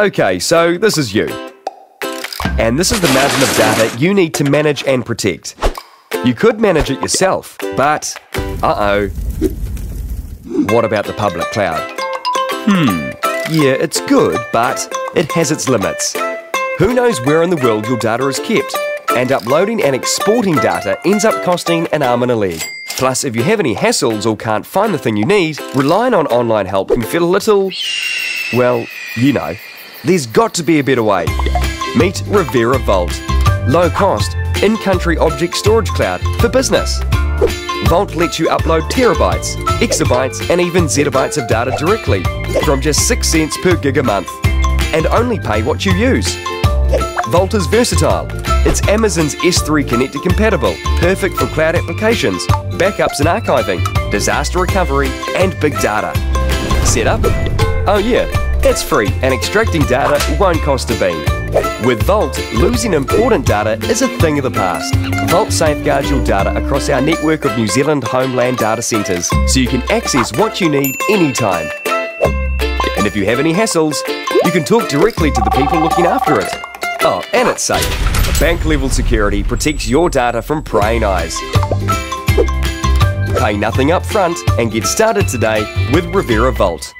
Okay, so this is you. And this is the mountain of data you need to manage and protect. You could manage it yourself, but uh-oh. What about the public cloud? Hmm, yeah, it's good, but it has its limits. Who knows where in the world your data is kept? And uploading and exporting data ends up costing an arm and a leg. Plus, if you have any hassles or can't find the thing you need, relying on online help can feel a little. well, you know. There's got to be a better way. Meet Revera Vault. Low cost, in country object storage cloud for business. Vault lets you upload terabytes, exabytes, and even zettabytes of data directly from just 6 cents per gig a month and only pay what you use. Vault is versatile. It's Amazon's S3 connector compatible, perfect for cloud applications, backups and archiving, disaster recovery, and big data. Set up? Oh yeah, it's free and extracting data won't cost a bean. With Vault, losing important data is a thing of the past. Vault safeguards your data across our network of New Zealand homeland data centres so you can access what you need anytime. And if you have any hassles, you can talk directly to the people looking after it. Oh, and it's safe. Bank level security protects your data from prying eyes. Pay nothing up front and get started today with Revera Vault.